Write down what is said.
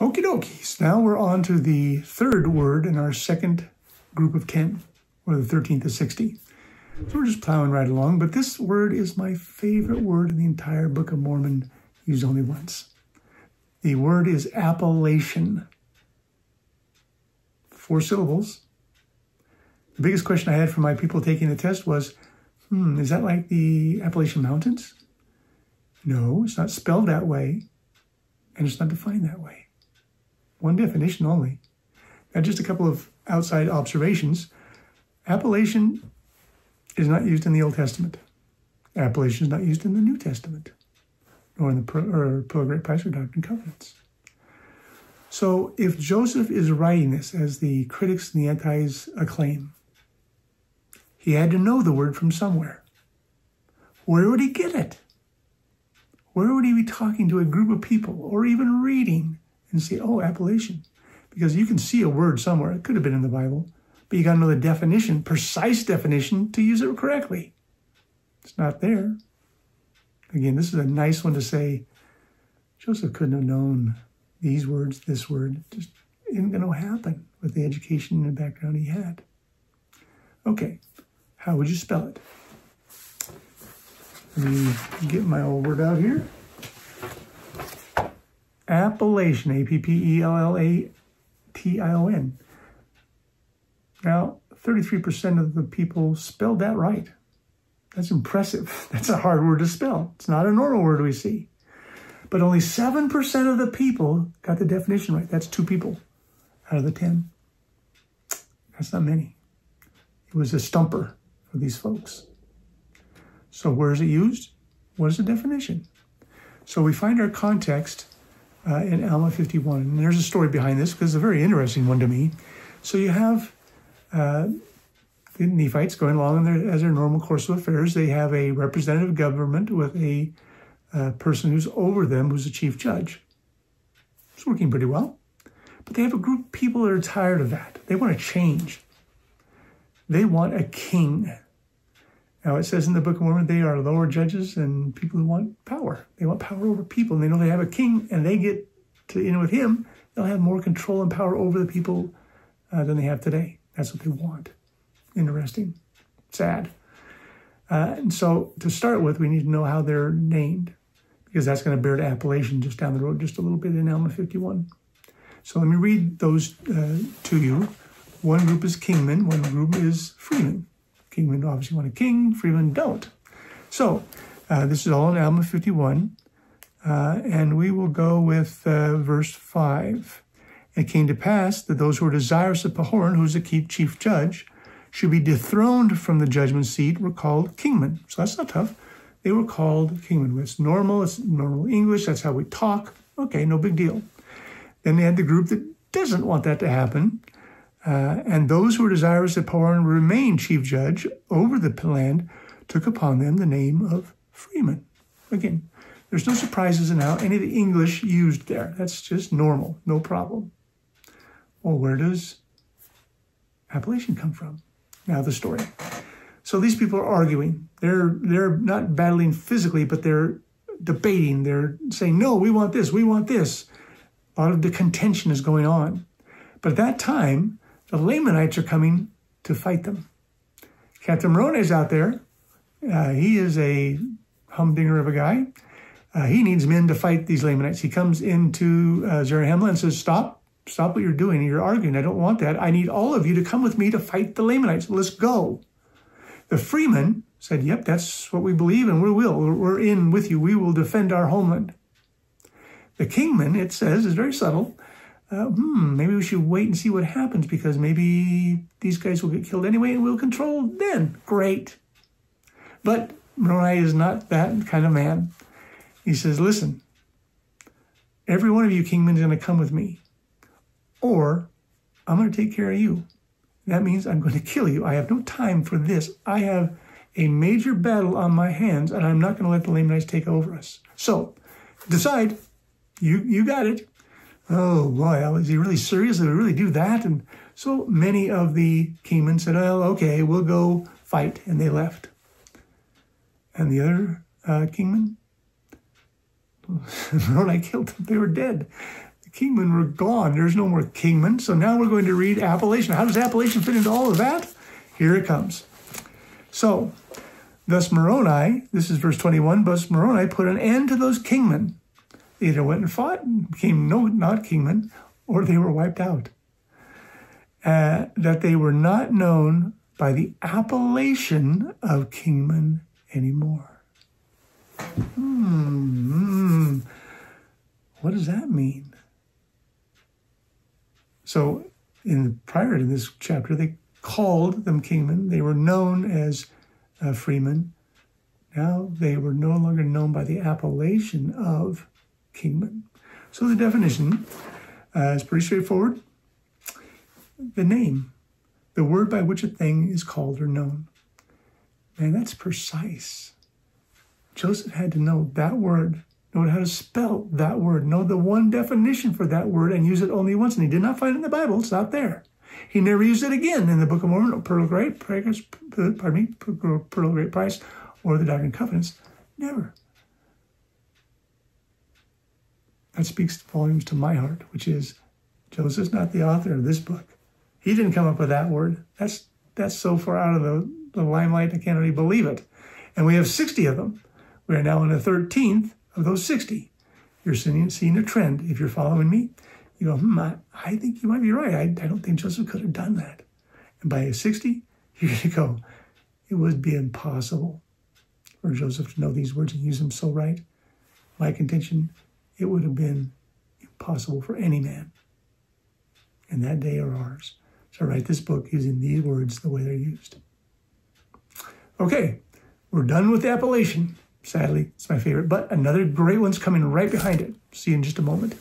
Okie dokies. Now we're on to the third word in our second group of 10, or the 13th to 60. So we're just plowing right along, but this word is my favorite word in the entire Book of Mormon, used only once. The word is appellation. Four syllables. The biggest question I had for my people taking the test was, hmm, is that like the Appalachian Mountains? No, it's not spelled that way, and it's not defined that way. One definition only. Now, just a couple of outside observations. Appellation is not used in the Old Testament. Appellation is not used in the New Testament, nor in the Pro, or Great Price Doctrine Covenants. So, if Joseph is writing this as the critics and the antis acclaim, he had to know the word from somewhere. Where would he get it? Where would he be talking to a group of people or even reading and see, oh, appellation? Because you can see a word somewhere. It could have been in the Bible, but you got to know the definition, precise definition, to use it correctly. It's not there. Again, this is a nice one to say. Joseph couldn't have known these words, this word. Just isn't going to happen with the education and background he had. Okay, how would you spell it? Let me get my old word out here. Appellation, A P P E L L A T I O N. Now, 33% of the people spelled that right. That's impressive. That's a hard word to spell. It's not a normal word we see. But only 7% of the people got the definition right. That's two people out of the 10. That's not many. It was a stumper for these folks. So, where is it used? What is the definition? So, we find our context uh, in Alma 51. And there's a story behind this because it's a very interesting one to me. So, you have uh, the Nephites going along their, as their normal course of affairs. They have a representative government with a uh, person who's over them, who's a chief judge. It's working pretty well. But they have a group of people that are tired of that. They want to change. They want a king. Now, it says in the Book of Mormon, they are lower judges and people who want power. They want power over people, and they know they have a king, and they get to in with him. They'll have more control and power over the people uh, than they have today. That's what they want. Interesting. Sad. Uh, and so, to start with, we need to know how they're named, because that's going to bear to appellation just down the road, just a little bit in Alma 51. So, let me read those uh, to you. One group is kingmen, one group is freemen. Kingmen obviously want a king, freemen don't. So, uh, this is all in Alma 51. Uh, and we will go with uh, verse 5. It came to pass that those who were desirous of Pahoran, who was the chief judge, should be dethroned from the judgment seat were called kingmen. So that's not tough. They were called kingmen. It's normal, it's normal English, that's how we talk. Okay, no big deal. Then they had the group that doesn't want that to happen. Uh, and those who were desirous that Pahoran remain chief judge over the land took upon them the name of freemen. Again, there's no surprises in how any of the English used there. That's just normal, no problem. Well, where does appellation come from? Now the story. So these people are arguing. They're they're not battling physically, but they're debating. They're saying, "No, we want this. We want this." A lot of the contention is going on. But at that time, the Lamanites are coming to fight them. Captain Moroni is out there. Uh, he is a humdinger of a guy. Uh, he needs men to fight these Lamanites. He comes into uh, Zarahemla and says, Stop, stop what you're doing. You're arguing. I don't want that. I need all of you to come with me to fight the Lamanites. Let's go. The freemen said, Yep, that's what we believe, and we will. We're in with you. We will defend our homeland. The kingman, it says, is very subtle. Uh, hmm, maybe we should wait and see what happens because maybe these guys will get killed anyway and we'll control then. Great. But Moroni is not that kind of man. He says, Listen, every one of you kingmen is going to come with me, or I'm going to take care of you. That means I'm going to kill you. I have no time for this. I have a major battle on my hands, and I'm not going to let the Lamanites take over us. So, decide. You you got it. Oh boy, is he really serious? Did he really do that? And so many of the kingmen said, "Well, okay, we'll go fight," and they left. And the other uh, kingmen, when I killed them, they were dead. The Kingmen were gone. There's no more Kingmen. So now we're going to read appellation. How does appellation fit into all of that? Here it comes. So, thus Moroni, this is verse 21, thus Moroni put an end to those Kingmen. They either went and fought and became no, not Kingmen, or they were wiped out. Uh, that they were not known by the appellation of kingmen anymore. Hmm. What does that mean? So, in prior to this chapter, they called them kingmen. They were known as uh, freemen. Now they were no longer known by the appellation of kingmen. So the definition uh, is pretty straightforward. The name, the word by which a thing is called or known. Man, that's precise. Joseph had to know that word, know how to spell that word, know the one definition for that word, and use it only once. And he did not find it in the Bible, it's not there. He never used it again in the Book of Mormon, or Pearl of Great, pardon me, Pearl of Great Price, or the Doctrine and Covenants. Never. That speaks volumes to my heart, which is Joseph's not the author of this book. He didn't come up with that word. That's that's so far out of the, the limelight, I can't really believe it. And we have 60 of them. We are now in the 13th of those 60. You're seeing, seeing a trend if you're following me. You go, hmm, I, I think you might be right. I, I don't think Joseph could have done that. And by 60, you're going to go, it would be impossible for Joseph to know these words and use them so right. My contention, it would have been impossible for any man in that day or ours to write this book using these words the way they're used. Okay, we're done with the appellation. Sadly, it's my favorite, but another great one's coming right behind it. See you in just a moment.